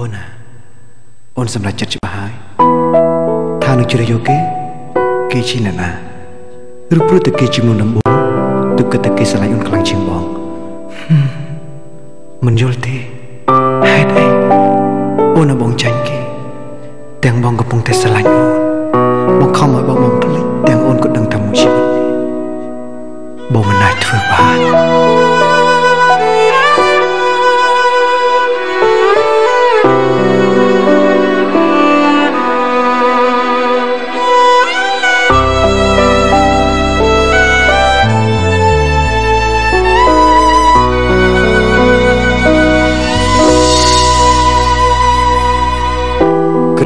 អូនណាអូនសម្រេចចិត្តច្បាស់ហើយថានឹងជ្រើសយកគេគេជាអ្នកណាឬព្រោះតែគេជាមនុស្សដំបូងទើបគិតតែគេស្រឡាញ់អូនខ្លាំងជាងបងមិនយល់ទេហេតុអីអូនឲ្យបងចាញ់គេ ទាំងបងកំពុងតែស្រឡាញ់អូនបងខំឲ្យបងបំភ្លេចទាំងអូនក៏ដឹងថាមួយជីវិតបងមិនអាចធ្វើបាន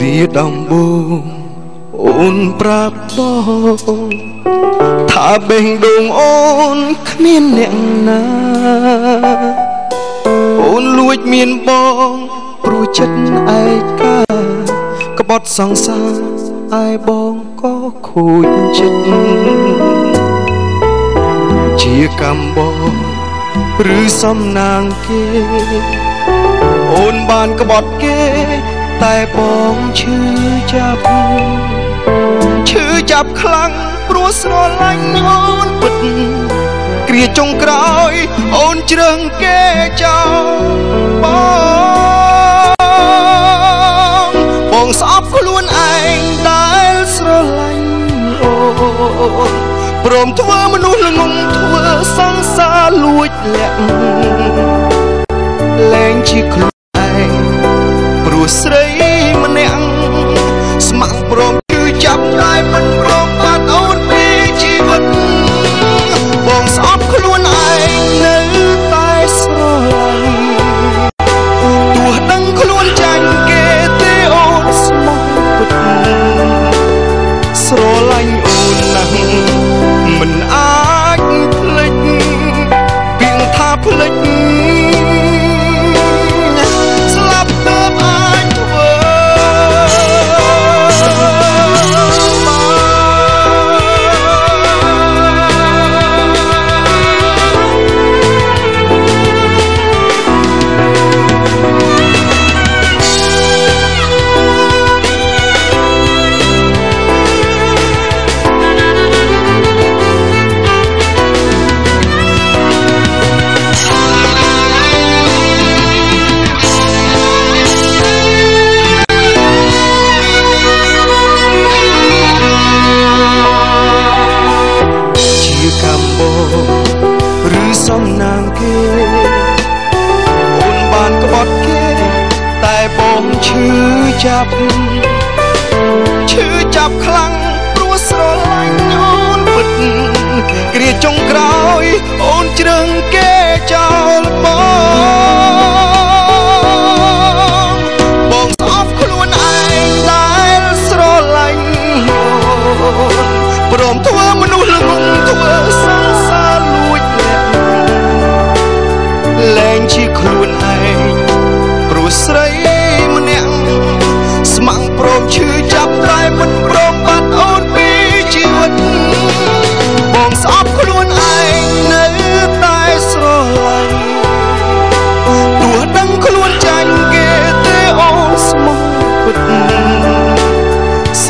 គ្រាដំបូងអូនប្រាប់បងថាបេះដូងអូនគ្មានអ្នកណាអូនលួចមានបងព្រោះចិត្តឯកាក្បត់សង្សារឯបងក៏ខូចចិត្តជាកម្មបងឬសំណាងគេអូនបានក្បត់គេ តែបងឈឺចាប់ឈឺចាប់ខ្លាំងព្រោះស្រឡាញ់អូនពិតគ្រាចុងក្រោយអូនជ្រើងគេចោលបងបងស្អប់ខ្លួនឯងដែលស្រឡាញ់អូនព្រមធ្វើមនុស្សល្ងង សំណាងគេអូនបានក្បត់គេ តែបងឈឺចាប់ឈឺចាប់ខ្លាំងព្រោះស្រឡាញ់អូនពិតគ្រាចុងក្រោយ អូនជ្រឹងគេចោលបង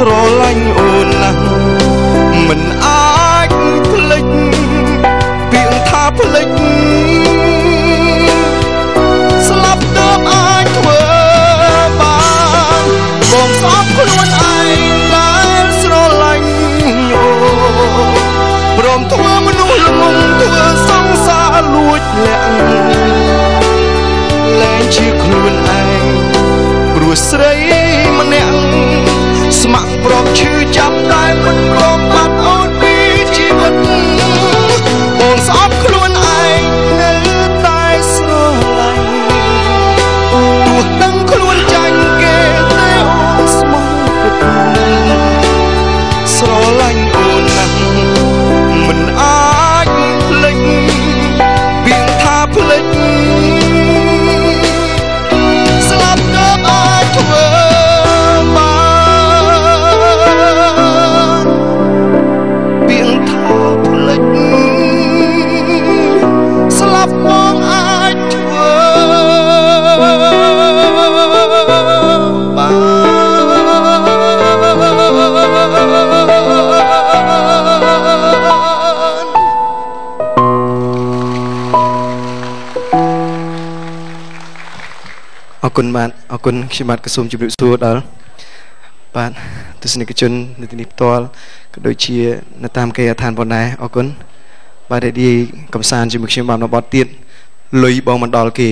ស្រឡាញ់អូនណាស់មិនអាចភ្លេចពាក្យថាភ្លេចស្លាប់ទៅអាចធ្វើបានបងស្អប់ខ្លួនឯងដែលស្រឡាញ់អូព្រមធ្វើមនុស្សល្ងងធ្វើសង្សារលួចលាក់លែងជាខ្លួនឯងព្រោះស្រីម្នាក់ ស្ម័គ្រព្រមឈឺចាប់តែមិនព្រមបាត់ អរគុណបាទអរគុណខ្ញុំបាទក៏សូមជម្រាបសួរដល់បាទទស្សនិកជននៅទីនេះផ្ទាល់ក៏ដូចជានៅតាមគេដ្ឋានផងដែរអរគុណបាទដែលកំសាន្តជាមួយខ្ញុំបាទនៅបទទៀតលុយបងមិនដល់គេ